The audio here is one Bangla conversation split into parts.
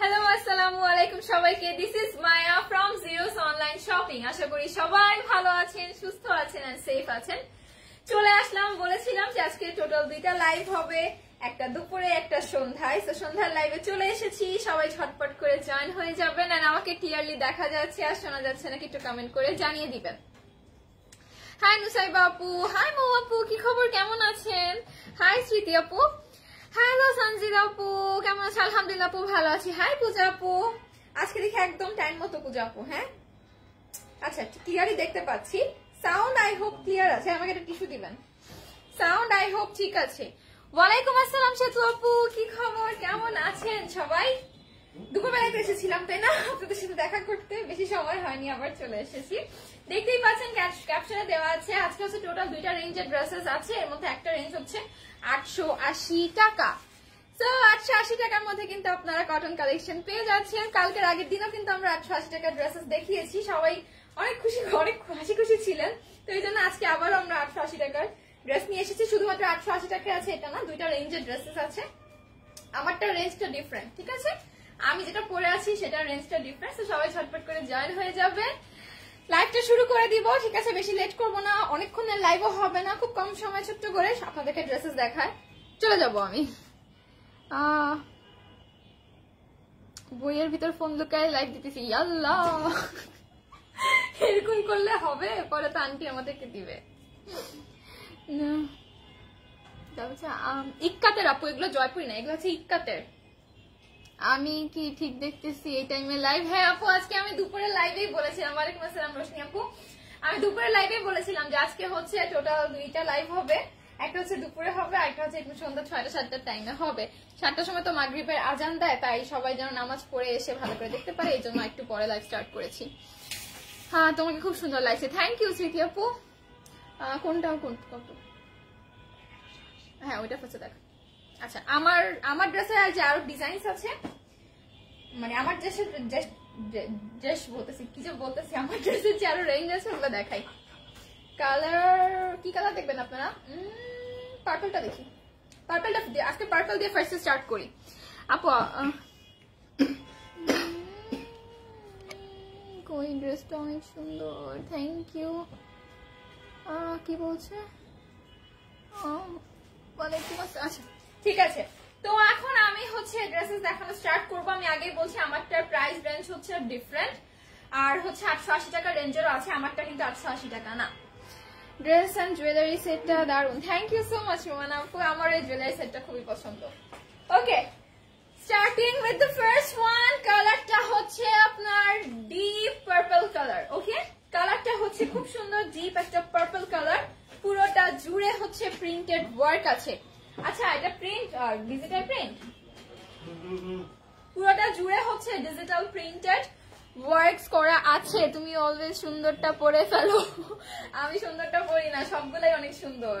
আসসালামু আলাইকুম সবাইকে। This is Maya from zeros online shopping আশা করি সবাই ভালো আছেন, সুস্থ আছেন এন্ড সেফ আছেন। চলে আসলাম, বলেছিলাম যে আজকে টোটাল দুইটা লাইভ হবে। একটা দুপুরে, একটা সন্ধ্যায়। তো সন্ধ্যার লাইভে চলে এসেছি। সবাই ঝটপট করে জয়েন হয়ে যাবেন আর আমাকে ক্লিয়ারলি দেখা যাচ্ছে আর শোনা যাচ্ছে নাকি একটু কমেন্ট করে জানিয়ে দিবেন। হাই নুসাইবা আপু। হাই মৌ আপু, কি খবর? কেমন আছেন? হাই স্মৃতি আপু। হ্যালো সঞ্জিত আপু কেমন আছে? আলহামদুলিল্লাহ আপু, ভালো আছি। হাই পূজা আপু আজকে দেখি একদম টাইম মতো পূজা আপু হ্যাঁ? আচ্ছা ক্লিয়ারই দেখতে পাচ্ছি। সাউন্ড আই হোপ ক্লিয়ার আছে। আমাকে একটা টিস্যু দিবেন। সাউন্ড আই হোপ ঠিক আছে। ওয়ালাইকুম আসসালাম সেতু আপু কি খবর? কেমন আছেন সবাই? দুপুরবেলাতে এসেছিলাম, তাই না? আপনাদের সাথে দেখা করতে। বেশি সময় হয়নি, আবার চলে এসেছি। দেখতেই পাচ্ছেন ক্যাপশনে দেওয়া আছে, আজকে হচ্ছে টোটাল দুইটা রেঞ্জের ড্রেসেস আছে, এর মধ্যে একটা রেঞ্জ হচ্ছে আটশো আশি টাকা। তো আটশো আশি টাকার মধ্যে কিন্তু আপনারা কটন কালেকশন পেয়ে কালকের আগের দিনও কিন্তু আমরা আটশো আশি টাকার ড্রেসেস দেখিয়েছি। সবাই অনেক খুশি, অনেক হাসি খুশি ছিলেন। তো এই জন্য আজকে আবারও আমরা আটশো আশি টাকার ড্রেস নিয়ে এসেছি। শুধুমাত্র আটশো আশি টাকা আছে, এটা না, দুইটা রেঞ্জের ড্রেসেস আছে। আমারটা রেঞ্জটা ডিফারেন্ট ঠিক আছে? আমি যেটা পরে আছি, সেটা রেঞ্জটা ডিফারেন্ট সবাই ছটপট করে জয়েন হয়ে যাবে লাইভটা শুরু করে দিব। ঠিক আছে, বেশি লেট করব না। অনেকক্ষণের লাইভও হবে না। খুব কম সময় ছোট্ট করে আপনাদেরকে ড্রেসেস দেখায়। চলে যাব আমি। বইয়ের ভিতর ফোন লুকায় লাইভ দিতেছি। আল্লাহ এরকম করলে হবে? পরে তো আন্টি আমাদেরকে দিবে। ইক্কাতের আপু, এগুলো জয়পুরি না, এগুলো হচ্ছে ইক্কাতের। আমি কি ঠিক দেখতেছি এই টাইমে লাইভ হ্যাঁ আপু, আজকে আমি দুপুরে লাইভেই বলেছিলাম। ওয়ালাইকুম আসসালাম রোশনি আপু। আমি দুপুরে লাইভে বলেছিলাম যে আজকে হচ্ছে টোটাল দুইটা লাইভ হবে। একটা হচ্ছে দুপুরে হবে, আর একটা হচ্ছে একটু সন্ধ্যা ছয়টা, সাতটার টাইমে হবে। সাতটার সময় তো মাগরীবের আজান দেয়, তাই সবাই যেন নামাজ পড়ে এসে ভালো করে দেখতে পারে, এই জন্য একটু পরে লাইভ স্টার্ট করেছি। হ্যাঁ তোমাকে খুব সুন্দর লাগছে। থ্যাংক ইউ স্মৃতি আপু। কোনটা, কোন, কত? হ্যাঁ ওইটা হচ্ছে দেখ। আচ্ছা আমার আমার ড্রেসে যে আরও ডিজাইনস আছে মানে আমার ড্রেসের ড্রেস বলতেছি, কি যে বলতেছি, আমার ড্রেসের যে আরও রেঞ্জ আছে ওগুলো দেখাই। কালার কি কালার দেখবেন আপনারা? পার্পলটা দেখি। পার্পলটা আজকে পার্পল দিয়ে ফার্স্টে স্টার্ট করি। আপু কই ড্রেসটা অনেক সুন্দর থ্যাংক ইউ কি বলছে? ওয়ালাইকুম আসসালাম আচ্ছা। ঠিক আছে। তো এখন আমি হচ্ছে ড্রেসেস দেখানো স্টার্ট করব। আমি আগেই বলছি আমারটার প্রাইস রেঞ্জ হচ্ছে ডিফারেন্ট আর হচ্ছে আটশো আশি টাকা রেঞ্জেরও আছে, আমারটা কিন্তু আটশো আশি টাকা না। ড্রেস অ্যান্ড জুয়েলারি সেটটা দারুণ thank you so much Roman আপু আমার এই জুয়েলারি সেটটা খুবই পছন্দ। Okay starting with the first one কালারটা হচ্ছে আপনার ডিপ পার্পল কালার ওকে কালারটা হচ্ছে খুব সুন্দর ডিপ একটা পার্পল কালার পুরোটা জুড়ে হচ্ছে প্রিন্টেড ওয়ার্ক আছে। আচ্ছা এটা প্রিন্ট আর ডিজিটাল প্রিন্ট পুরোটা জুড়ে হচ্ছে ডিজিটাল প্রিন্টেড ওয়ার্কস করা আছে। তুমি অলওয়েজ সুন্দরটা পরে ফেলো। আমি সুন্দরটা পরি না, সবগুলাই অনেক সুন্দর।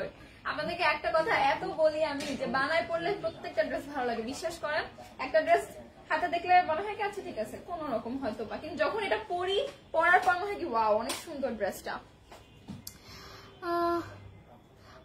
আপনাদেরকে একটা কথা এত বলি আমি যে বানায় পড়লে প্রত্যেকটা ড্রেস ভালো লাগে। বিশ্বাস করেন, একটা ড্রেস হাতে দেখলে মনে হয় কি আচ্ছা ঠিক আছে, কোন রকম হয়তো বা। কিন্তু যখন এটা পরি পরার পর মনে হয় কি ওয়াও অনেক সুন্দর ড্রেসটা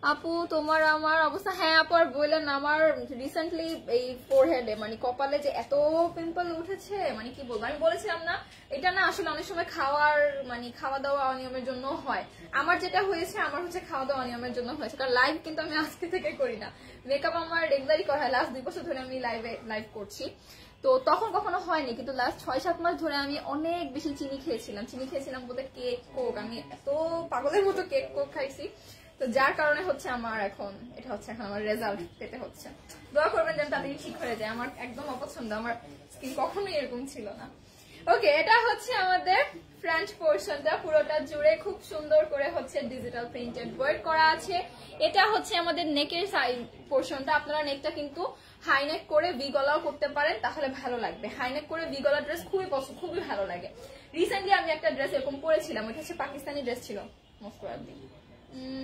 আপু, তোমার আমার অবস্থা? হ্যাঁ আপু, আর বললেন আমার রিসেন্টলি এই ফোরহেডে মানে কপালে যে এত পিম্পল উঠেছে মানে কি বলব? আমি বলেছিলাম না, এটা না আসলে অনেক সময় খাওয়ার মানে খাওয়া দাওয়া অনিয়মের জন্য হয়। আমার যেটা হয়েছে, আমার হচ্ছে খাওয়া দাওয়া অনিয়মের জন্য হয়েছে, কারণ লাইভ কিন্তু আমি আজকে থেকে করি না। মেকআপ আমার রেগুলারই করা হয়। লাস্ট দুই বছর ধরে আমি লাইভে লাইভ করছি। তো তখন কখনো হয়নি, কিন্তু লাস্ট ছয়, সাত মাস ধরে আমি অনেক বেশি চিনি খেয়েছিলাম। চিনি খেয়েছিলাম বলতে কেক কোক আমি এত পাগলের মতো কেক কোক খাইছি। তো যার কারণে হচ্ছে আমার এখন, এটা হচ্ছে এখন আমার রেজাল্ট পেতে হচ্ছে। দোয়া করবেন যেন তাদের ঠিক হয়ে যায়। আমার একদম অপছন্দ, আমার স্কিন কখনোই এরকম ছিল না। ওকে এটা হচ্ছে আমাদের ফ্রন্ট পোর্শনটা পুরোটা জুড়ে খুব সুন্দর করে হচ্ছে ডিজিটাল প্রিন্টেড ওয়ার্ক করা আছে। এটা হচ্ছে আমাদের নেকের সাইড পোর্শনটা আপনারা নেকটা কিন্তু হাইনেক করে ভি গলাও করতে পারেন, তাহলে ভালো লাগবে। হাইনেক করে ভি গলা ড্রেস খুবই পছন্দ, খুবই ভালো লাগে। রিসেন্টলি আমি একটা ড্রেস এরকম পরেছিলাম ওটা হচ্ছে পাকিস্তানি ড্রেস ছিল মোস্ট প্রবাবলি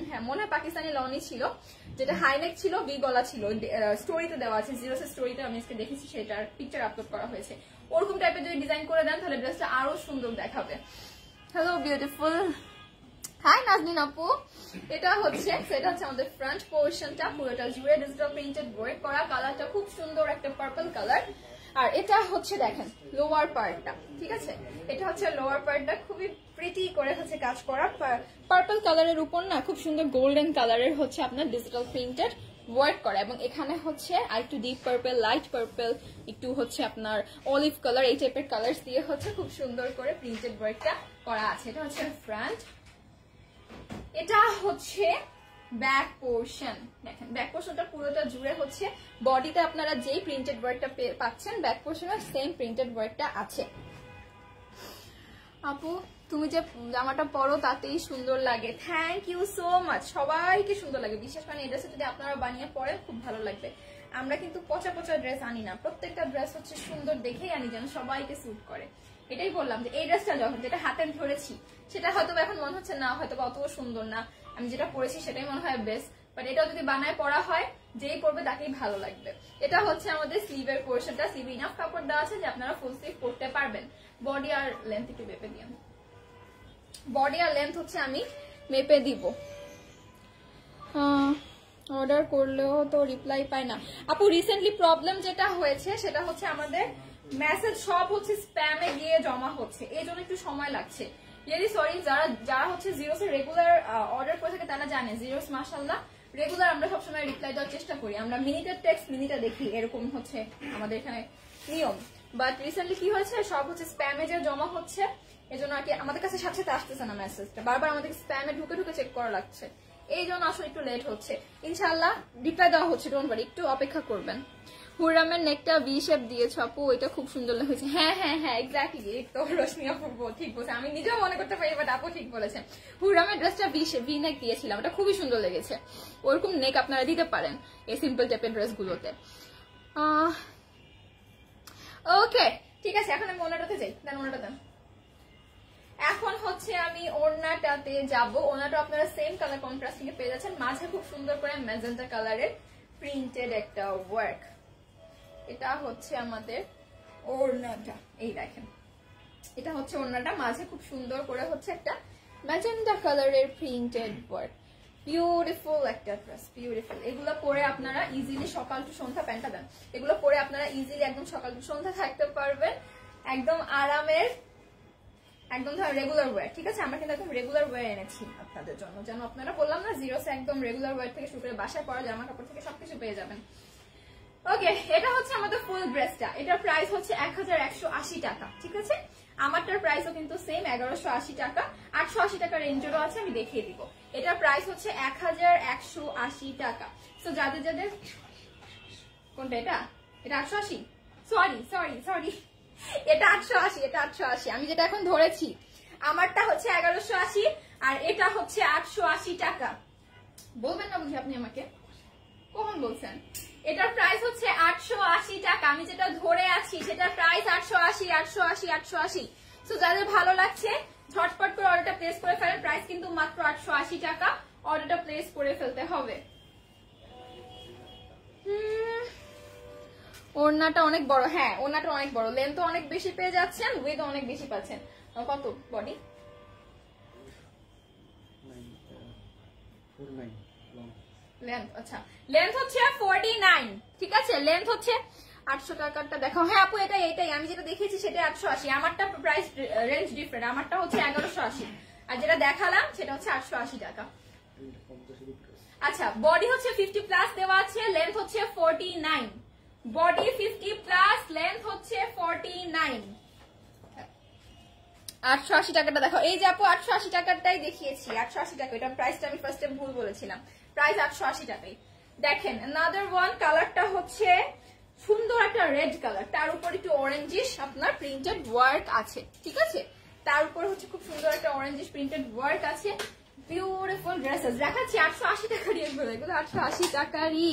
হ্যাঁ মনে হয় পাকিস্তানি লনি ছিল। যেটা হাইনেক ছিল বি গলা ছিল। স্টোরিতে দেওয়া আছে জিরোস স্টোরিতে আমি আজকে দেখেছি, সেটার পিকচার আপলোড করা হয়েছে। ওরকম টাইপের যদি ডিজাইন করে দেন, তাহলে ড্রেসটা আরও সুন্দর দেখাবে। হ্যালো বিউটিফুল হাই নাজনিন আপু। এটা হচ্ছে সেটা হচ্ছে আমাদের ফ্রন্ট পোর্শনটা পুরোটা জুড়ে ডিজিটাল প্রিন্টেড ওয়ার্ক করা। কালারটা খুব সুন্দর, একটা পার্পল কালার আর এটা হচ্ছে, দেখেন লোয়ার পার্টটা ঠিক আছে? এটা হচ্ছে লোয়ার পার্টটা খুবই প্রিটি করে হচ্ছে কাজ করা। পার্পল কালারের উপর না খুব সুন্দর গোল্ডেন কালারের হচ্ছে আপনার ডিজিটাল প্রিন্টেড ওয়ার্ক করা। এবং এখানে হচ্ছে আর একটু ডিপ পার্পল লাইট পার্পল একটু হচ্ছে আপনার অলিভ কালার এই টাইপের কালার দিয়ে হচ্ছে খুব সুন্দর করে প্রিন্টেড ওয়ার্কটা করা আছে। এটা হচ্ছে ফ্রন্ট এটা হচ্ছে ব্যাক পোর্শন দেখেন ব্যাক পোর্শনটা পুরোটা জুড়ে হচ্ছে বডিতে আপনারা যেই প্রিন্টেড ওয়ার্কটা পাচ্ছেন ব্যাক পোর্শনে সেম প্রিন্টেড ওয়ার্কটা আছে। আপু তুমি যে জামাটা পরো তাতেই সুন্দর লাগে। থ্যাংক ইউ সো মাচ সবাইকে সুন্দর লাগে। বিশেষ করে এই ড্রেসে যদি আপনারা বানিয়ে পরেন, খুব ভালো লাগবে। আমরা কিন্তু পচা পচা ড্রেস আনি না। প্রত্যেকটা ড্রেস হচ্ছে সুন্দর দেখেই আনি যেন সবাইকে স্যুট করে। এটাই বললাম যে এই ড্রেসটা যখন যেটা হাতে ধরেছি, সেটা হয়তো এখন মনে হচ্ছে না হয়তো অত সুন্দর না। আমি যেটা পরেছি সেটাই মনে হয় বেস্ট বাট এটাও যদি বানায় পড়া হয়, যেই পরবে তাকেই ভালো লাগবে। এটা হচ্ছে আমাদের স্লিভের পোর্শনটা স্লিভ ইনাফ কাপড় দেওয়া আছে যে আপনারা ফুল স্লিভ পরতে পারবেন। বডি আর লেন্থ একটু মেপে দিন বডি আর লেন্থ হচ্ছে আমি মেপে দিব। অর্ডার করলেও তো রিপ্লাই পাই না। আপু রিসেন্টলি প্রবলেম যেটা হয়েছে, সেটা হচ্ছে আমাদের মেসেজ সব হচ্ছে স্প্যামে গিয়ে জমা হচ্ছে। এই জন্য একটু সময় লাগছে। রিয়েলি সরি যারা যারা হচ্ছে জিরোস এর রেগুলার অর্ডার করে থাকে, তারা জানে। জিরোস মাসাল্লাহ রেগুলার আমরা সবসময় রিপ্লাই দেওয়ার চেষ্টা করি। আমরা মিনিটের টেক্সট মিনিটে দেখি, এরকম হচ্ছে আমাদের এখানে নিয়ম। বাট রিসেন্টলি কি হয়েছে? সব হচ্ছে স্প্যামে যে জমা হচ্ছে এজন্য আর কি আমাদের কাছে সাথে সাথে আসতেছে না মেসেজটা বারবার আমাদের স্প্যামে ঢুকে ঢুকে চেক করা লাগছে। এই জন্য আসলে একটু লেট হচ্ছে। ইনশাল্লাহ রিপ্লাই দেওয়া হচ্ছে ডোন্ট ওয়ারি একটু অপেক্ষা করবেন। হুরামের নেকটা ভি শেপ দিয়েছ আপু, এটা খুব সুন্দর হয়েছে হ্যাঁ হ্যাঁ হ্যাঁ এক্স্যাক্টলি তো রশ্মি আপু ঠিক বলছে। আমি নিজেও মনে করতে পারি বাট আপু ঠিক বলেছেন হুরামের ড্রেসটা ভি শেপ ভি নেক দিয়েছিলাম এটা খুবই সুন্দর লেগেছে। ওরকম নেক আপনারা দিতে পারেন এই সিম্পল টাইপের ড্রেসগুলোতে ওকে ঠিক আছে, এখন আমি ওনাটাতে যাই। দেন ওনাটা দেন। এখন হচ্ছে আমি ওড়নাটাতে যাব। ওনাটা আপনারা সেম কালার কন্ট্রাস্টিং এ পেয়ে যাচ্ছেন। মাঝে খুব সুন্দর করে ম্যাজেন্টা কালারের প্রিন্টেড একটা ওয়ার্ক এটা হচ্ছে আমাদের ওড়নাটা। এই দেখেন। এটা হচ্ছে ওড়নাটা। মাঝে খুব সুন্দর করে হচ্ছে একটা ম্যাজেন্টা কালারের প্রিন্টেড ওয়ার্ক বিউটিফুল একটা ড্রেস বিউটিফুল এগুলো পরে আপনারা ইজিলি সকাল টু সন্ধ্যা প্যান্টটা দেন। এগুলো পরে আপনারা ইজিলি একদম সকাল টু সন্ধ্যা থাকতে পারবেন। একদম আরামের একদম ধর রেগুলার ওয়ার ঠিক আছে? আমরা কিন্তু একদম রেগুলার ওয়ার এনেছি আপনাদের জন্য। যেন আপনারা বললাম না জিরোসে একদম রেগুলার ওয়ার থেকে শুরু করে বাসায় পড়া জামা কাপড় থেকে সবকিছু পেয়ে যাবেন। ওকে এটা হচ্ছে আমাদের ফুল ড্রেসটা এটার প্রাইস হচ্ছে এক হাজার একশো আশি টাকা, ঠিক আছে? আমারটার প্রাইসও কিন্তু সেম এগারোশো আশি টাকা। আটশো আশি টাকা রেঞ্জেরও আছে, আমি দেখিয়ে দিব। এটার প্রাইস হচ্ছে এক হাজার একশো আশি টাকা। তো যাদের যাদের কোনটা এটা? এটা আটশো আশি? সরি সরি সরি এটা আটশো আশি, এটা আটশো আশি। আমি যেটা এখন ধরেছি, আমারটা হচ্ছে এগারোশো আশি আর এটা হচ্ছে আটশো আশি টাকা। বলবেন না বুঝি আপনি আমাকে? কখন বলছেন? এটার প্রাইস হচ্ছে আটশো আশি টাকা। আমি যেটা ধরে আছি, সেটার প্রাইস আটশো আশি আটশো আশি আটশো আশি। তো যাদের ভালো লাগছে, ঝটপট করে অর্ডারটা প্লেস করে ফেলেন। প্রাইস কিন্তু মাত্র আটশো আশি টাকা। অর্ডারটা প্লেস করে ফেলতে হবে। ওড়নাটা অনেক বড় হ্যাঁ ওড়নাটা অনেক বড়। লেন্থ অনেক বেশি পেয়ে যাচ্ছেন উইথ অনেক বেশি পাচ্ছেন। কত বডি লেন্থ আচ্ছা। লেন্থ হচ্ছে ফোরটি নাইন ঠিক আছে? লেন্থ হচ্ছে হ্যাঁ আপু, এটাই এটাই। আমি যেটা আমারটা প্রাইস ডিফারেন্ট আমারটা হচ্ছে এগারোশো আশি। আর যেটা দেখালাম, সেটা হচ্ছে আটশো আশি টাকা। আচ্ছা বডি হচ্ছে ফিফটি প্লাস দেওয়া আছে লেন্থ হচ্ছে forty nine body fifty plus length হচ্ছে ফোরটি নাইন আটশো আশি টাকাটা দেখো। এই যে আপু, আটশো আশি টাকারটাই দেখিয়েছি। আটশো আশি টাকা এটার প্রাইসটা আমি ফার্স্টে ভুল বলেছিলাম। প্রাইস আটশো আশি টাকাই। দেখেন নাদার ওয়ান কালারটা হচ্ছে সুন্দর একটা রেড কালার তার উপর একটু অরেঞ্জিস আপনার প্রিন্টেড ওয়ার্ক আছে, ঠিক আছে? তার উপর হচ্ছে খুব সুন্দর একটা অরেঞ্জিস প্রিন্টেড ওয়ার্ক আছে। বিউটিফুল ড্রেসেস দেখাচ্ছি, আটশো আশি টাকারই এগুলো। এগুলো আটশো আশি টাকারই।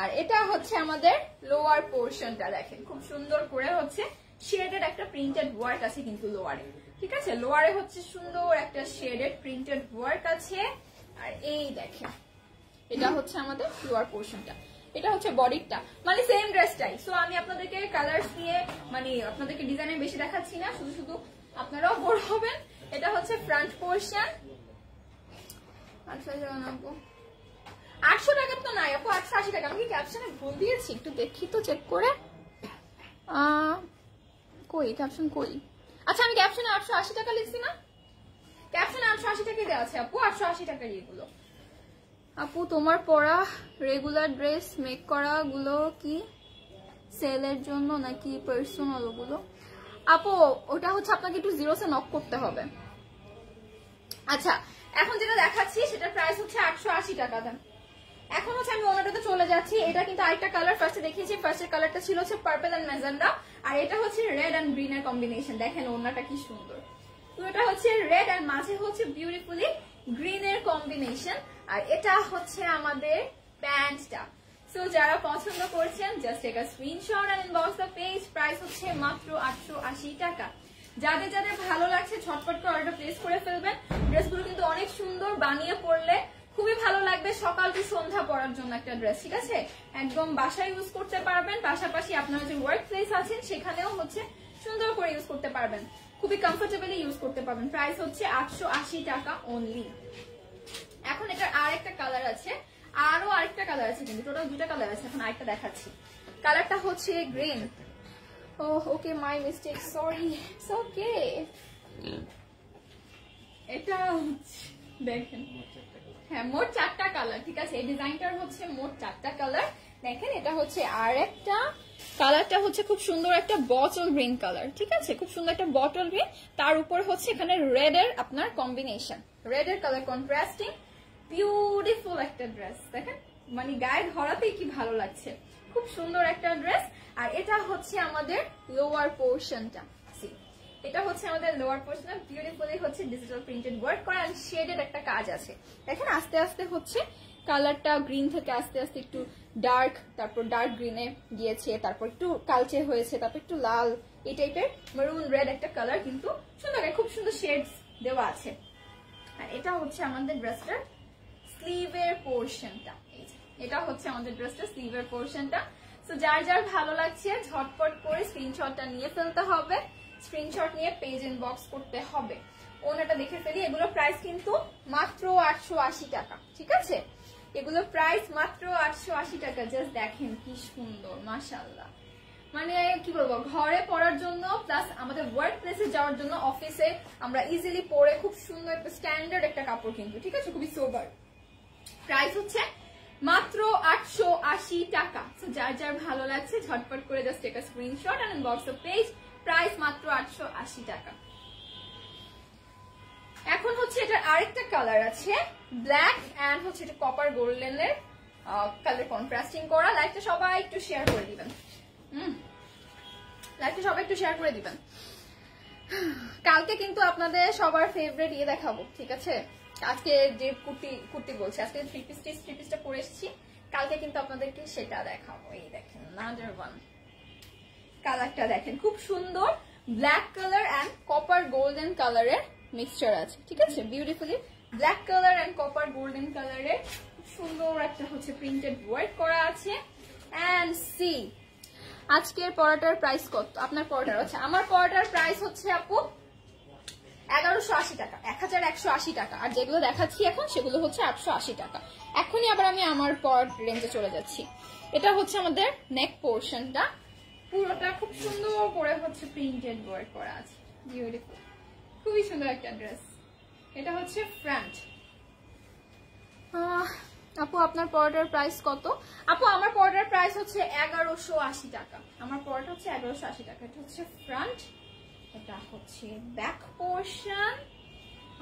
আর এটা হচ্ছে আমাদের লোয়ার পোর্শনটা দেখেন, খুব সুন্দর করে হচ্ছে শেডেড একটা প্রিন্টেড ওয়ার্ক আছে কিন্তু লোয়ারে ঠিক আছে? লোয়ারে হচ্ছে সুন্দর একটা শেডেড প্রিন্টেড ওয়ার্ক আছে। আর এই দেখেন, এটা হচ্ছে আমাদের লোয়ার পোর্শনটা এটা হচ্ছে বডিটা মানে সেম ড্রেসটাই সো আমি আপনাদেরকে কালার্স নিয়ে মানে আপনাদেরকে ডিজাইনের বেশি দেখাচ্ছি না, শুধু শুধু আপনারাও বড় হবেন। এটা হচ্ছে ফ্রন্ট পোর্শন আচ্ছা জানাব আটশো টাকার তো নাই, আপু, আটশো আশি টাকা। আমি কি ক্যাপশনে ভুল দিয়েছি? একটু দেখি তো চেক করে। কই? ক্যাপশন কই? আচ্ছা আমি ক্যাপশনে আটশো আশি টাকা লিখছি না? ক্যাপশনে আটশো আশি টাকাই দেওয়া আছে, আপু। আটশো আশি টাকার এগুলো। আপু, তোমার পরা রেগুলার ড্রেস মেক করা গুলো কি সেলের জন্য নাকি পার্সোনাল ওগুলো? আপু, ওটা হচ্ছে আপনাকে একটু জিরোসে নক করতে হবে। আচ্ছা এখন যেটা দেখাচ্ছি, সেটার প্রাইস হচ্ছে আটশো আশি টাকা। দাম এখন হচ্ছে আমি ওনাটাতে চলে যাচ্ছি। এটা কিন্তু আরেকটা কালার ফার্স্টে দেখিয়েছি। ফার্স্টের কালারটা ছিল হচ্ছে পার্পল এন্ড ম্যাজেন্ডা আর এটা হচ্ছে রেড এন্ড গ্রিন এর কম্বিনেশন দেখেন ওনাটা কি সুন্দর। পুরোটা হচ্ছে রেড আর মাঝে হচ্ছে বিউটিফুলি গ্রিন এর কম্বিনেশন আর এটা হচ্ছে আমাদের প্যান্টটা। সো যারা পছন্দ করছেন জাস্ট একটা screenshot and inbox the page price হচ্ছে মাত্র আটশো আশি টাকা। যাদের যাদের ভালো লাগছে, ঝটপট করে অর্ডার প্লেস করে ফেলবেন। ড্রেসগুলো কিন্তু অনেক সুন্দর, বানিয়ে পড়লে খুবই ভালো লাগবে সকাল টু সন্ধ্যা পরার জন্য একটা ড্রেস ঠিক আছে? একদম বাসায় ইউজ করতে পারবেন পাশাপাশি আপনারা যে ওয়ার্ক প্লেস আছেন সেখানেও হচ্ছে সুন্দর করে ইউজ করতে পারবেন। খুবই কমফোর্টেবলি ইউজ করতে পারবেন। প্রাইস হচ্ছে আটশো আশি টাকা অনলি এখন এটার আর একটা কালার আছে। আরও আরেকটা কালার আছে কিন্তু টোটাল দুটা কালার আছে। এখন আরেকটা দেখাচ্ছি। কালারটা হচ্ছে green O okay my mistake sorry okay এটা হচ্ছে দেখেন। হ্যাঁ মোট চারটা কালার ঠিক আছে? এই ডিজাইনটার হচ্ছে মোট চারটা কালার দেখেন, এটা হচ্ছে আর একটা কালারটা হচ্ছে খুব সুন্দর একটা বটল গ্রিন কালার ঠিক আছে? খুব সুন্দর একটা বটল গ্রিন তার উপর হচ্ছে এখানে রেড এর আপনার কম্বিনেশন রেড এর কালার কন্ট্রাস্টিং বিউটিফুল একটা ড্রেস দেখেন? মানে গায়ে ধরাতেই কি ভালো লাগছে। খুব সুন্দর একটা ড্রেস আর এটা হচ্ছে আমাদের লোয়ার পোর্শনটা এটা হচ্ছে আমাদের লোয়ার পোর্শন বিউটিফুলি হচ্ছে ডিজিটাল প্রিন্টেড ওয়ার্ক করা আর শেডের একটা কাজ আছে। দেখেন আস্তে আস্তে হচ্ছে কালারটা গ্রিন থেকে আস্তে আস্তে একটু ডার্ক তারপর ডার্ক গ্রিনে গিয়েছে, তারপর একটু কালচে হয়েছে, তারপর একটু লাল, এই টাইপের মেরুন রেড একটা কালার কিন্তু সুন্দর খুব সুন্দর শেডস দেওয়া আছে। আর এটা হচ্ছে আমাদের ড্রেসটার স্লিভের পোর্শনটা এটা হচ্ছে আমাদের ড্রেসটার স্লিভের পোর্শনটা তো যার যার ভালো লাগছে, ঝটপট করে স্ক্রিনশটটা নিয়ে ফেলতে হবে। স্ক্রিনশট নিয়ে পেজ ইনবক্স করতে হবে। ওনাটা দেখে ফেলি এগুলোর প্রাইস কিন্তু মাত্র আটশো আশি টাকা, ঠিক আছে? এগুলো প্রাইস মাত্র আটশো আশি টাকা জাস্ট দেখেন কি সুন্দর মাসাল্লাহ মানে কি বলব, ঘরে পড়ার জন্য প্লাস আমাদের ওয়ার্ক প্লেসে যাওয়ার জন্য অফিসে আমরা ইজিলি পরে খুব সুন্দর একটা স্ট্যান্ডার্ড একটা কাপড় কিন্তু ঠিক আছে? খুবই সোবার প্রাইস হচ্ছে মাত্র আটশো আশি টাকা। যার যার ভালো লাগছে, ঝটপট করে জাস্ট একটা screenshot and box of page price মাত্র আটশো আশি টাকা। এখন হচ্ছে এটার আরেকটা কালার আছে ব্ল্যাক অ্যান্ড হচ্ছে এটা কপার গোল্ডেনের কালার কন্ট্রাস্টিং করা। লাইকটা সবাই একটু শেয়ার করে দিবেন। হুম। লাইকটা সবাই একটু শেয়ার করে দিবেন। কালকে কিন্তু আপনাদের সবার ফেভারিট ইয়ে দেখাবো, ঠিক আছে? আজকে যে কুর্তি কুর্তি বলছি, আজকে থ্রি পিস থ্রি পিসটা পরে এসেছি। কালকে কিন্তু আপনাদেরকে সেটা দেখাবো। এই দেখেন নাম্বার ওয়ান কালারটা দেখেন। খুব সুন্দর black colour and copper golden কালারের মিক্সচার আছে, ঠিক আছে? Beautifully black colour and copper golden কালারের খুব সুন্দর একটা হচ্ছে প্রিন্টেড ওয়ার্ক করা আছে। অ্যান্ড সি আজকের পরোটার প্রাইস কত? আপনার পরোটার হচ্ছে আমার পরোটার প্রাইস হচ্ছে আপু এগারোশো আশি টাকা এক হাজার একশো আশি টাকা। আর যেগুলো দেখাচ্ছি এখন, সেগুলো হচ্ছে আটশো আশি টাকা। এখনই আবার আমি আমার পর রেঞ্জে চলে যাচ্ছি। এটা হচ্ছে আমাদের নেক পোর্শনটা পুরোটা খুব সুন্দর করে হচ্ছে প্রিন্টেড ওয়ার্ক করা আছে। বিউটিফুল খুবই সুন্দর একটা ড্রেস এটা হচ্ছে ফ্রন্ট আপু, আপনার পরোটার প্রাইস কত? আপু, আমার পরোটার প্রাইস হচ্ছে এগারোশো আশি টাকা। আমার পরোটা হচ্ছে এগারোশো আশি টাকা। এটা হচ্ছে ফ্রন্ট এটা হচ্ছে ব্যাক পোর্শন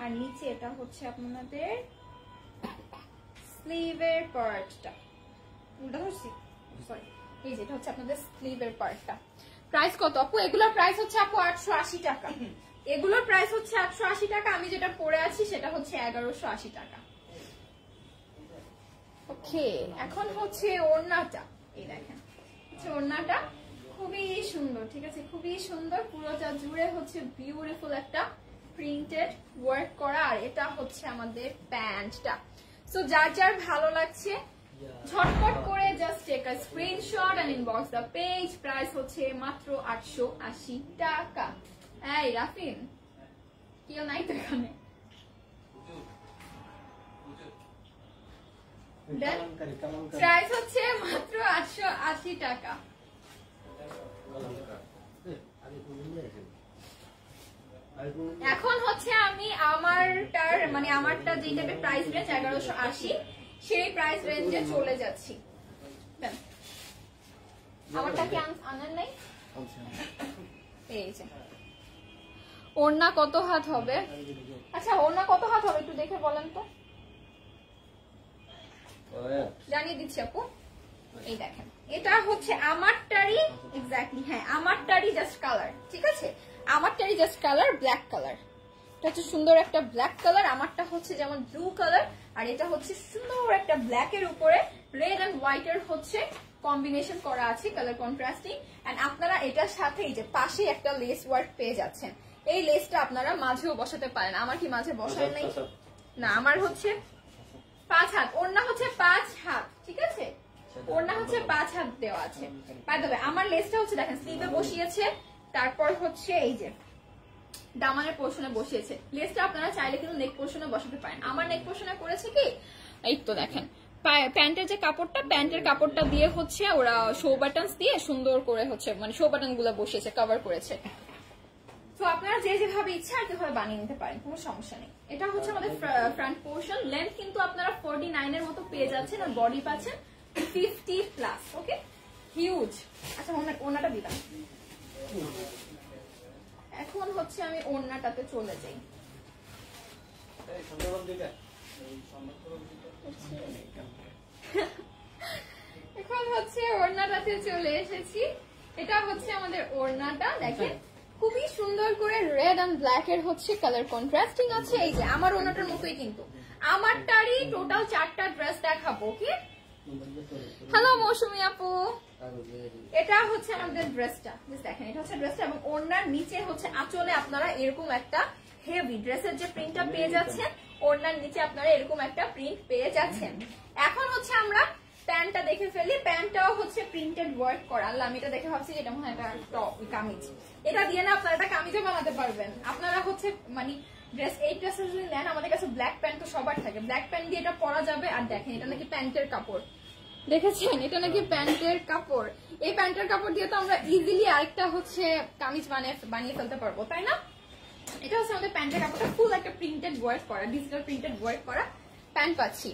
আর নিচে এটা হচ্ছে আপনাদের স্লিভের পার্টটা। উল্টা ধরছি? সরি এই যেটা হচ্ছে আপনাদের স্লিভের পার্টটা প্রাইস কত? আপু, এগুলোর প্রাইস হচ্ছে আপু আটশো আশি টাকা। এগুলোর প্রাইস হচ্ছে আটশো আশি টাকা, আমি যেটা পরে আছি সেটা হচ্ছে এগারোশো আশি টাকা। ওকে এখন হচ্ছে ওড়নাটা। এই দেখেন, হচ্ছে ওড়নাটা। খুবই সুন্দর, ঠিক আছে? খুবই সুন্দর, পুরোটা জুড়ে হচ্ছে বিউটিফুল একটা প্রিন্টেড ওয়ার্ক করা, আর এটা হচ্ছে আমাদের প্যান্টটা। সো যার যার ভালো লাগছে ঝটপট করে just take a screenshot and inbox the page price হচ্ছে মাত্র 880 টাকা। এই রাফিন কেউ নাই তো এখানে? প্রাইস হচ্ছে মাত্র 880 টাকা। এখন হচ্ছে আমি আমারটার মানে আমারটা যেই টাইপের প্রাইস রেঞ্জ এগারোশো আশি। সেই প্রাইস রেঞ্জে চলে যাচ্ছি। আমারটা কি আন- আনেন নাই? এই যে। ওড়না কত হাত হবে? আচ্ছা ওড়না কত হাত হবে একটু দেখে বলেন তো। জানিয়ে দিচ্ছি আপু। এই দেখেন। এটা হচ্ছে আমারটারই এক্স্যাক্টলি হ্যাঁ আমারটারই জাস্ট কালার ঠিক আছে? আমারটারই জাস্ট কালার ব্ল্যাক কালার এটা হচ্ছে সুন্দর একটা ব্ল্যাক কালার আমারটা হচ্ছে যেমন ব্লু কালার আর এটা হচ্ছে সুন্দর একটা ব্ল্যাক এর উপরে রেড এন্ড হোয়াইট এর হচ্ছে কম্বিনেশন করা আছে কালার কন্ট্রাস্টিং এন্ড আপনারা এটার সাথে এই যে পাশে একটা লেস ওয়ার্ক পেয়ে যাচ্ছেন। এই লেসটা আপনারা মাঝেও বসাতে পারেন। আমার কি মাঝে বসায় নাই? না আমার হচ্ছে পাঁচ হাত। ওড়না হচ্ছে পাঁচ হাত ঠিক আছে? ওড়না হচ্ছে পাঁচ হাত দেওয়া আছে। বাই দ্য আমার লেসটা হচ্ছে দেখেন স্লিভে বসিয়েছে। তারপর হচ্ছে এই যে দামানের পোর্শনে বসিয়েছে। লেসটা আপনারা চাইলে কিন্তু নেক পোর্শনে বসাতে পারেন। আমার নেক পোর্শনে করেছে কি? এই তো দেখেন। প্যান্টের যে কাপড়টা, প্যান্টের কাপড়টা দিয়ে হচ্ছে ওরা শো বাটনস দিয়ে সুন্দর করে হচ্ছে মানে শো বাটনগুলো বসিয়েছে কভার করেছে। তো আপনারা যে যেভাবে ইচ্ছা আর কীভাবে বানিয়ে নিতে পারেন, কোনো সমস্যা নেই। এটা হচ্ছে আমাদের ফ্রন্ট পোর্শন লেন্থ কিন্তু আপনারা ফোর্টি নাইনের মতো পেয়ে যাচ্ছেন আর বডি পাচ্ছেন ফিফটি প্লাস ওকে হিউজ আচ্ছা ওনাটা দিলাম। এখন হচ্ছে আমি ওড়নাটাতে চলে যাই। এখন হচ্ছে ওড়নাটাতে চলে এসেছি। এটা হচ্ছে আমাদের ওড়নাটা দেখেন। খুবই সুন্দর করে রেড এন্ড ব্ল্যাক এর হচ্ছে কালার কন্ট্রাস্টিং আছে। এই যে আমার ওড়নাটার মতোই কিন্তু। আমারটারই টোটাল চারটা ড্রেস দেখাবো কি হ্যালো মৌসুমি আপু। এটা হচ্ছে আমাদের ড্রেসটা। দেখেন, এটা হচ্ছে ড্রেসটা এবং ওড়নার নিচে হচ্ছে আঁচলে আপনারা এরকম একটা হেভি ড্রেসের যে প্রিন্টটা পেয়ে যাচ্ছেন, ওড়নার নিচে আপনারা এরকম একটা প্রিন্ট পেয়ে যাচ্ছেন। এখন হচ্ছে আমরা প্যান্টটা দেখে ফেলি। প্যান্টটাও হচ্ছে প্রিন্টেড ওয়ার্ক করা। আল্লাহ, আমি এটা দেখে ভাবছি এটা মনে হয় একটা কামিজ। এটা দিয়ে না আপনারা একটা কামিজও বানাতে পারবেন। আপনারা হচ্ছে মানে ড্রেস এই ড্রেস যদি নেন, আমাদের কাছে ব্ল্যাক প্যান্ট তো সবার থাকে। ব্ল্যাক প্যান্ট দিয়ে এটা পরা যাবে। আর দেখেন, এটা নাকি প্যান্টের কাপড়। দেখেছেন? এটা নাকি প্যান্টের কাপড়। এই প্যান্টের কাপড় দিয়ে তো আমরা ইজিলি আরেকটা হচ্ছে কামিজ বানিয়ে বানিয়ে ফেলতে পারব, তাই না? এটা হচ্ছে আমাদের প্যান্টের কাপড়টা ফুল একটা প্রিন্টেড ওয়ার্ক করা ডিজিটাল প্রিন্টেড ওয়ার্ক করা প্যান্ট পাচ্ছি।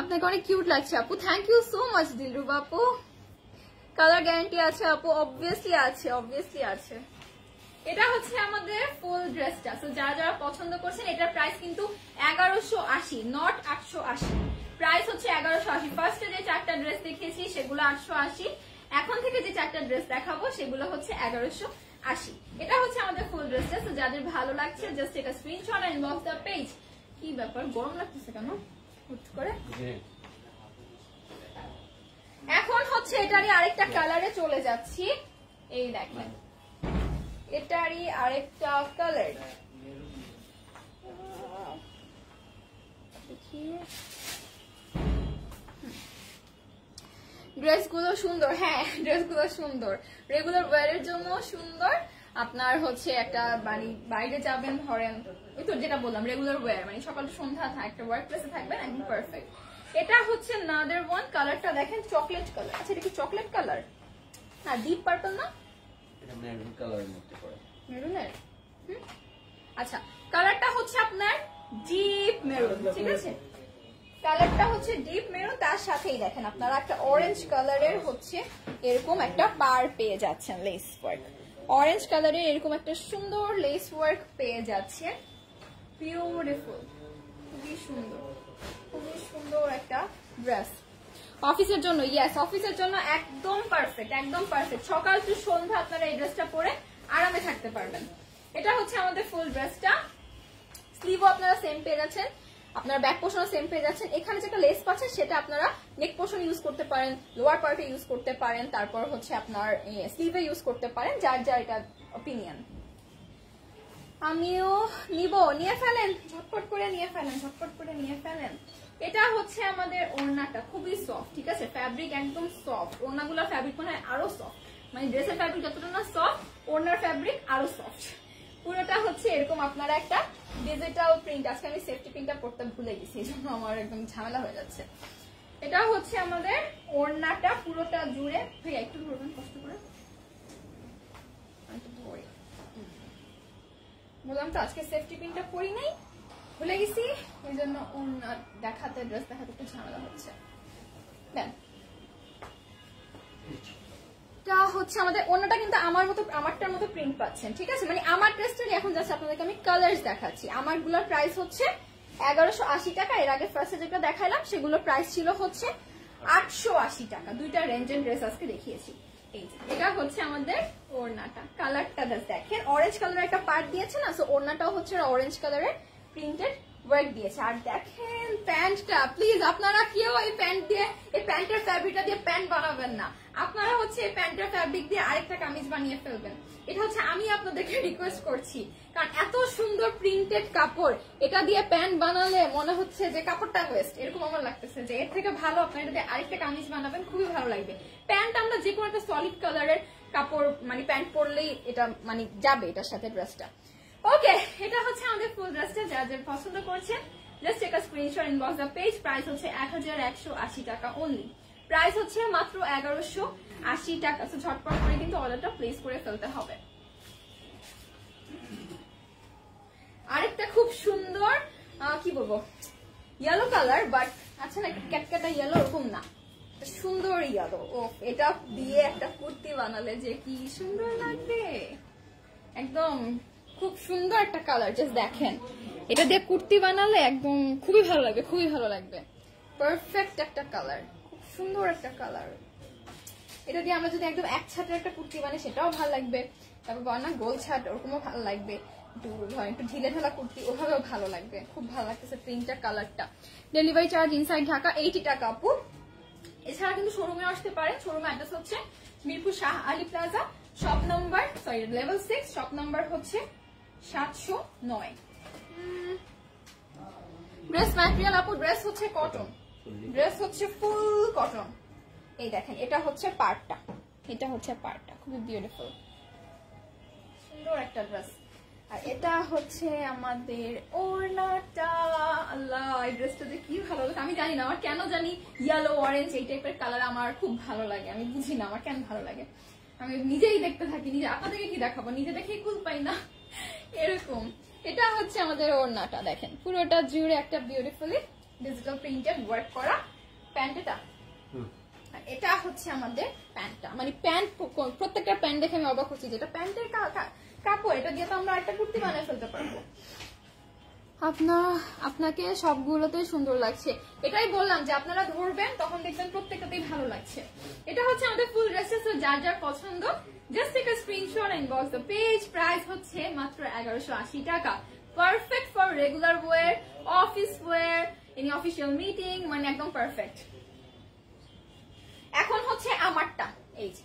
আপনাকে অনেক কিউট লাগছে, আপু। Thank you so much Dilruba আপু। কালার গ্যারান্টি আছে আপু অবভিয়াসলি আছে অবভিয়াসলি আছে। এটা হচ্ছে আমাদের ফুল ড্রেসটা তো যারা যারা পছন্দ করছেন, এটার প্রাইস কিন্তু এগারোশো আশি নট আটশো আশি। প্রাইস হচ্ছে এগারোশো আশি। ফার্স্টে যে চারটা ড্রেস দেখিয়েছি সেগুলো আটশো আশি। এখন থেকে যে চারটা ড্রেস দেখাবো সেগুলো হচ্ছে এগারোশো আশি। এটা হচ্ছে আমাদের ফুল ড্রেসটা তো যাদের ভালো লাগছে জাস্ট এটা screenshot and box the page কি ব্যাপার গরম লাগতেছে কেন? হুট করে। এখন হচ্ছে এটারই আরেকটা কালারে চলে যাচ্ছি। এই দেখেন। এটারই আরেকটা কালার ড্রেসগুলো সুন্দর হ্যাঁ ড্রেসগুলো সুন্দর। রেগুলার ওয়ারের জন্য সুন্দর। আপনার হচ্ছে একটা বাড়ি বাইরে যাবেন ধরেন ওই তো যেটা বললাম রেগুলার ওয়ার মানে সকাল সন্ধ্যা থাক একটা ওয়ার্ক প্লেসে থাকবেন একদম পারফেক্ট এটা হচ্ছে নাদার ওয়ান কালারটা দেখেন চকলেট কালার আচ্ছা এটা কি চকলেট কালার না ডিপ পার্পল না? মেরুনের হুম? আচ্ছা কালারটা হচ্ছে আপনার ডিপ মেরুন ঠিক আছে? কালারটা হচ্ছে ডিপ মেরুন, তার সাথেই দেখেন আপনারা একটা অরেঞ্জ কালারের হচ্ছে এরকম একটা পার পেয়ে যাচ্ছেন লেস ওয়ার্ক অরেঞ্জ কালারের এরকম একটা সুন্দর লেস ওয়ার্ক পেয়ে বিউটিফুল খুবই সুন্দর খুবই সুন্দর একটা ড্রেস অফিসের জন্য অফিসের জন্য একদম একদম পারফেক্ট সন্ধ্যা আপনারা এই ড্রেসটা পরে আরামে থাকতে পারবেন। এটা হচ্ছে আমাদের ফুল ড্রেসটা স্লিভও আপনারা সেম পেয়ে যাচ্ছেন। আপনারা ব্যাক পোর্শনও সেম পেয়ে যাচ্ছেন এখানে যেটা লেস পাচ্ছেন সেটা আপনারা নেক পোর্শন ইউজ করতে পারেন লোয়ার পার্টে ইউজ করতে পারেন, তারপর হচ্ছে আপনার স্লিভে ইউজ করতে পারেন, যার যার এটা অপিনিয়ন আমিও নিব। নিয়ে ফেলেন। ঝটপট করে নিয়ে ফেলেন, ঝটপট করে নিয়ে ফেলেন। এটা হচ্ছে আমাদের ওড়নাটা, খুবই সফট ঠিক আছে? ফ্যাব্রিক একদম সফট ওড়নাগুলো ফ্যাব্রিক মনে হয় আরও সফট মানে ড্রেসের ফ্যাব্রিক যতটা না সফট ওড়নার ফ্যাব্রিক আরও সফট পুরোটা হচ্ছে এরকম আপনারা একটা ডিজিটাল প্রিন্ট আজকে আমি সেফটি প্রিন্টটা করতে ভুলে গেছি, এই জন্য আমার একদম ঝামেলা হয়ে যাচ্ছে। এটা হচ্ছে আমাদের ওড়নাটা পুরোটা জুড়ে। ভাইয়া, একটু ধরবেন, কষ্ট করে? বললাম তো, আজকে সেফটি পিনটা পরি নাই, ভুলে গেছি, এই জন্য অন্য দেখাতে ড্রেস দেখাতে একটু ঝামেলা হচ্ছে। দেন। এটা হচ্ছে আমাদের অন্যটা কিন্তু আমার মতো, আমারটার মতো প্রিন্ট পাচ্ছেন, ঠিক আছে? মানে আমার ড্রেসটারই এখন জাস্ট আপনাদেরকে আমি কালার্স দেখাচ্ছি। আমারগুলোর প্রাইস হচ্ছে এগারোশো আশি টাকা, এর আগে ফার্স্টে যেটা দেখালাম সেগুলোর প্রাইস ছিল হচ্ছে আটশো আশি টাকা। দুইটা রেঞ্জের ড্রেস আজকে দেখিয়েছি। এই এটা হচ্ছে আমাদের ওড়নাটা। কালারটা দেখেন অরেঞ্জ কালারের একটা পার্ট দিয়েছে না সো ওড়নাটাও হচ্ছে অরেঞ্জ কালারের প্রিন্টেড ওয়ার্ক দিয়েছে। আর দেখেন প্যান্টটা প্লিজ আপনারা কেউ এই প্যান্ট দিয়ে, এই প্যান্টের ফ্যাব্রিকটা দিয়ে প্যান্ট বানাবেন না। আপনারা হচ্ছে এই প্যান্টের ফ্যাব্রিক দিয়ে আরেকটা কামিজ বানিয়ে ফেলবেন। এটা হচ্ছে আমি আপনাদেরকে রিকোয়েস্ট করছি। কারণ এত সুন্দর প্রিন্টেড কাপড়, এটা দিয়ে প্যান্ট বানালে মনে হচ্ছে যে কাপড়টা ওয়েস্ট এরকম আমার লাগতেছে যে এর থেকে ভালো আপনারা দিয়ে আরেকটা কামিজ বানাবেন, খুবই ভালো লাগবে। প্যান্ট আমরা যে কোনো একটা সলিড কালারের কাপড় মানে প্যান্ট পরলেই এটা মানে যাবে এটার সাথে ড্রেসটা ওকে এটা হচ্ছে আমাদের ফুল ড্রেসটা যা যা পছন্দ করছেন জাস্ট একটা screenshot inbox the page price হচ্ছে এক হাজার একশো আশি টাকা অনলি প্রাইস হচ্ছে মাত্র এগারোশো আশি টাকা তো ঝটপট করে কিন্তু অর্ডারটা প্লেস করে ফেলতে হবে। আরেকটা খুব সুন্দর কি বলব ইয়েলো কালার বাট আচ্ছা না ক্যাটকাটা ইয়েলো ওরকম না। সুন্দর ইয়েলো ও এটা দিয়ে একটা কুর্তি বানালে যে কি সুন্দর লাগবে। একদম। খুব সুন্দর একটা কালার জাস্ট দেখেন। এটা দিয়ে কুর্তি বানালে একদম খুবই ভালো লাগবে, খুবই ভালো লাগবে। পারফেক্ট একটা কালার খুব সুন্দর একটা কালার এটা দিয়ে আমরা যদি একদম এক ছাটের একটা কুর্তি বানাই, সেটাও ভালো লাগবে। তারপর বানা গোল ছাট, ওরকমও ভালো লাগবে। একটু ধরেন, একটু ঢিলে ঢালা কুর্তি, ওভাবেও ভালো লাগবে। খুব ভালো লাগতেছে প্রিন্টটা কালারটা delivery charge inside Dhaka eighty টাকা আপু। এছাড়া কিন্তু শোরুমে আসতে পারেন। শোরুম অ্যাড্রেস হচ্ছে Mirpur Shah Ali Plaza shop number sorry level six shop number হচ্ছে সাতশো নয়। ড্রেস ম্যাটেরিয়াল আপু ড্রেস হচ্ছে কটন ড্রেস হচ্ছে ফুল কটন এই দেখেন এটা হচ্ছে পার্টটা এটা হচ্ছে পার্টটা খুবই বিউটিফুল সুন্দর একটা ড্রেস আর এটা হচ্ছে আমাদের ওড়নাটা। আল্লাহ এই ড্রেসটা যে কি ভালো লাগে আমি জানি না আমার কেন জানি ইয়েলো অরেঞ্জ এই টাইপের কালার আমার খুব ভালো লাগে। আমি বুঝি না আমার কেন ভালো লাগে। আমি নিজেই দেখতে থাকি নিজে আপনাদেরকে কি দেখাবো? নিজে দেখেই কুল পাই না। এরকম। এটা হচ্ছে আমাদের ওড়নাটা দেখেন। পুরোটা জুড়ে একটা বিউটিফুলি ডিজিটাল প্রিন্টেড ওয়ার্ক করা প্যান্ট এটা হচ্ছে আমাদের প্যান্টটা। মানে প্যান্ট প্রত্যেকটা প্যান্ট দেখে আমি অবাক হচ্ছি যেটা প্যান্টের কাপড় এটা দিয়ে তো আমরা একটা কুর্তি বানিয়ে ফেলতে পারব। আপনার আপনাকে সবগুলোতেই সুন্দর লাগছে। এটাই বললাম যে আপনারা ধরবেন তখন দেখবেন প্রত্যেকটাতেই ভালো লাগছে। এটা হচ্ছে আমাদের ফুল যার যার পছন্দ জাস্ট একটা screenshot inbox the page price হচ্ছে মাত্র এগারোশো আশি টাকা। Perfect for regular wear office wear any official meeting মানে একদম পারফেক্ট এখন হচ্ছে আমারটা। এই যে,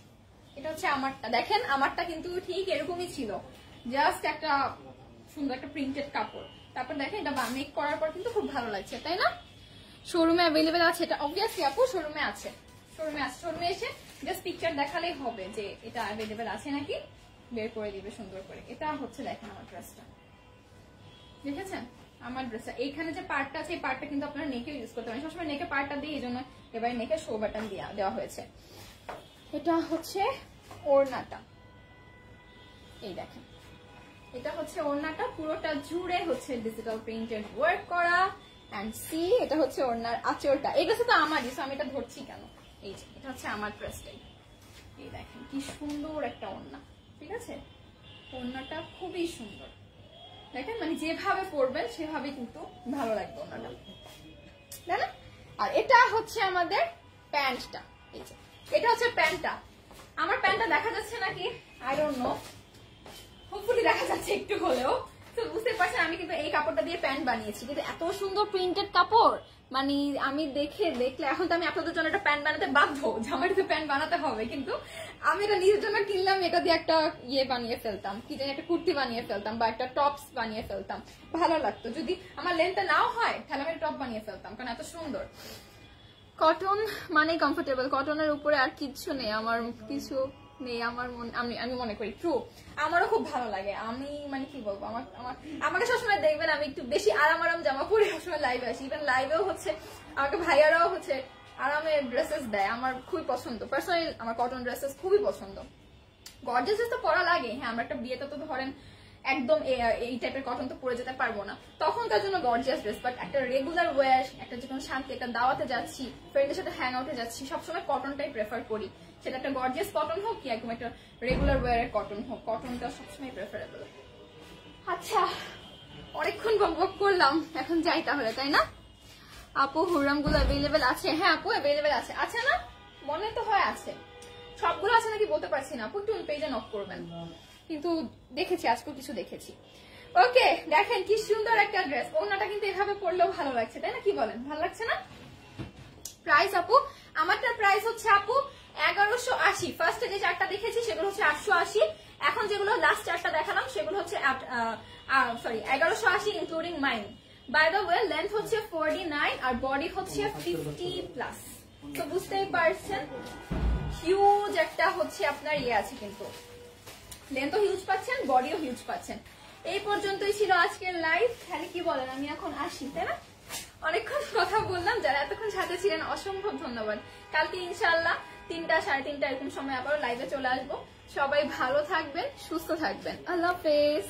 এটা হচ্ছে আমারটা। দেখেন, আমারটা কিন্তু ঠিক এরকমই ছিল। জাস্ট একটা সুন্দর একটা প্রিন্টেড কাপড়। তারপর দেখেন, এটা মেক করার পর কিন্তু খুব ভালো লাগছে, তাই না? শোরুমে অ্যাভেলেবেল আছে, এটা অবভিয়াসলি আপু শোরুমে আছে। শোরুমে আছে শোরুমে এসে জাস্ট পিকচার দেখালেই হবে যে এটা অ্যাভেলেবেল আছে নাকি? বের করে দিবে সুন্দর করে। এটা হচ্ছে দেখেন আমার ড্রেসটা দেখেছেন? আমার ড্রেসটা এইখানে যে পার্টটা আছে, এই পার্টটা কিন্তু আপনারা নেকে ইউজ করতে পারেন। সবসময় নেকে পার্টটা দিয়ে, এই জন্য এবারে নেকে শো বাটন দেওয়া হয়েছে। এটা হচ্ছে ওড়নাটা। এই দেখেন। এটা হচ্ছে ওড়নাটা। পুরোটা জুড়ে হচ্ছে ডিজিটাল প্রিন্টেড ওয়ার্ক করা। অ্যান্ড সি এটা হচ্ছে ওড়নার এই ড্রেসটা তো আমারই সো আমি এটা ধরছি কেন? এই যে, এটা হচ্ছে আমার ড্রেসটাই এই দেখেন, কি সুন্দর একটা ওড়না, ঠিক আছে? ওড়নাটা খুবই সুন্দর। দেখেন মানে যেভাবে পরবেন, সেভাবে কিন্তু ভালো লাগবে ওনাটা তাই না? আর এটা হচ্ছে আমাদের প্যান্টটা। এই যে, এটা হচ্ছে প্যান্টটা। আমার প্যান্টটা দেখা যাচ্ছে নাকি? আই ডোন্ট নো হোপফুলি দেখা যাচ্ছে একটু হলেও। তো বুঝতে পারছেন, আমি কিন্তু এই কাপড়টা দিয়ে প্যান্ট বানিয়েছি। কিন্তু এত সুন্দর প্রিন্টেড কাপড়। মানে আমি দেখে, দেখলে এখন তো আমি আপনাদের জন্য একটা প্যান্ট বানাতে বাধ্য। যে তো প্যান্ট বানাতে হবে, কিন্তু আমি এটা নিজের জন্য কিনলাম, এটা দিয়ে একটা ইয়ে বানিয়ে ফেলতাম, কি জানি, একটা কুর্তি বানিয়ে ফেলতাম বা একটা টপস বানিয়ে ফেলতাম। ভালো লাগতো। যদি আমার লেন্থটা নাও হয়, তাহলে আমি টপ বানিয়ে ফেলতাম, কারণ এত সুন্দর। কটন মানে কমফোর্টেবল কটনের উপরে আর কিচ্ছু নেই, আমার কিছু নেই, আমার আমি আমি মনে করি ট্রু আমারও খুব ভালো লাগে। আমি মানে কি বলব, আমার আমার, আমাকে সবসময় দেখবেন, আমি একটু বেশি আরাম আরাম জামা পরে সবসময় লাইভে আসি। ইভেন লাইভেও হচ্ছে, আমাকে ভাইয়ারাও হচ্ছে আরামের ড্রেসেস দেয়, আমার খুবই পছন্দ। পার্সোনালি আমার কটন ড্রেসেস খুবই পছন্দ। গর্জেস তো পরা লাগে। হ্যাঁ আমরা একটা বিয়েতে তো ধরেন একদম এই টাইপের কটন তো পরে যেতে পারব না। তখনকার জন্য গর্জিয়াস ড্রেস বাট একটা রেগুলার ওয়ার একটা যে কোনো শান্তি, একটা দাওয়াতে যাচ্ছি ফ্রেন্ডের সাথে হ্যাং আউটে যাচ্ছি, সবসময় কটনটাই প্রেফার করি। সেটা একটা গর্জিয়াস কটন হোক কি একদম একটা রেগুলার ওয়ারের কটন হোক। কটনটা সবসময় প্রেফারেবল আচ্ছা অনেকক্ষণ বক বক করলাম। এখন যাই তাহলে, তাই না? আপু হুরামগুলো অ্যাভেলেবেল আছে। হ্যাঁ আপু অ্যাভেলেবেল আছে। আছে না? মনে তো হয় আছে। সবগুলো আছে নাকি বলতে পারছি না। আপু, একটু পেজে নক করবেন। কিন্তু দেখেছি, আজকেও কিছু দেখেছি। ওকে, দেখেন কি সুন্দর একটা ড্রেস ওনাটা কিন্তু এভাবে পরলেও ভালো লাগছে, তাই না? কি বলেন? ভালো লাগছে না? প্রাইস আপু? আমারটা প্রাইস হচ্ছে, আপু এগারোশো আশি। ফার্স্টে যে চারটা দেখেছি, সেগুলো হচ্ছে আটশো আশি। এখন যেগুলো লাস্ট চারটা দেখালাম, সেগুলো হচ্ছে সরি এগারোশো আশি including mine by the way length হচ্ছে ফোরটি নাইন আর বডি হচ্ছে ফিফটি প্লাস তো বুঝতেই পারছেন? হিউজ একটা হচ্ছে আপনার ইয়ে আছে কিন্তু। লেন্থও হিউজ পাচ্ছেন বডিও হিউজ পাচ্ছেন। এই পর্যন্তই ছিল আজকের লাইভ খালি কি বলেন, আমি এখন আসি, তাই না? অনেকক্ষণ কথা বললাম, যারা এতক্ষণ সাথে ছিলেন অসম্ভব ধন্যবাদ। কালকে ইনশাল্লাহ তিনটা, সাড়ে তিনটা এরকম সময় আবারও লাইভে চলে আসব। সবাই ভালো থাকবেন, সুস্থ থাকবেন। আল্লাহ হাফেজ।